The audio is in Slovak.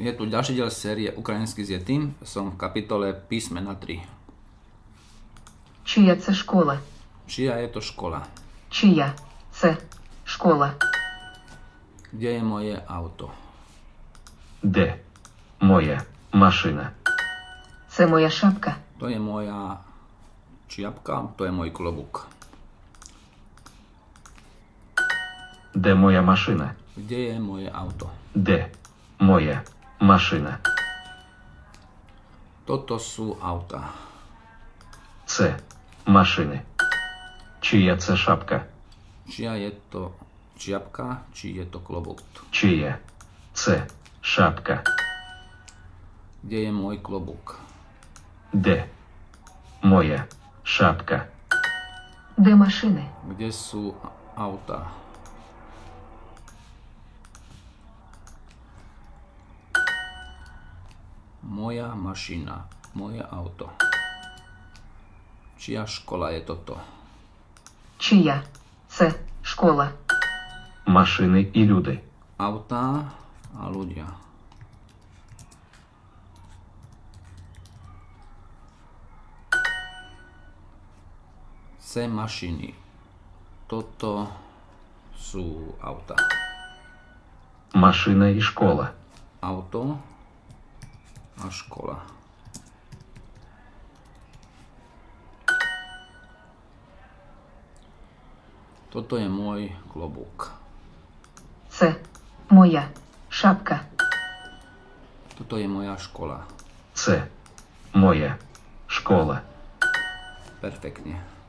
Je tu ďalší diel série Український з Ятим. Som v kapitole písmena 3. Чия це школа? Čia je to škola? Чия це школа? Kde je moje auto? Де моя машина? Це моя шапка. To je moja čiapka, to je môj klobúk. Де моя машина? Kde je moje auto? Де моя машина? Toto sú auta. Це машини. Чия це шапка? Čia je to čiapka, či je to klobúk. Чия це шапка? Kde je môj klobúk? Де моя шапка? Де машини? Kde sú auta? Moja mašina, moje auto. Čia škola je toto? Чия це школа? Машини і люди. Auta a ľudia. C mašiny. Toto sú auta. Машина і школа. Auto a škola. Toto je môj klobúk. C. Moja šapka. Toto je moja škola. C. Moje škola. Perfektne.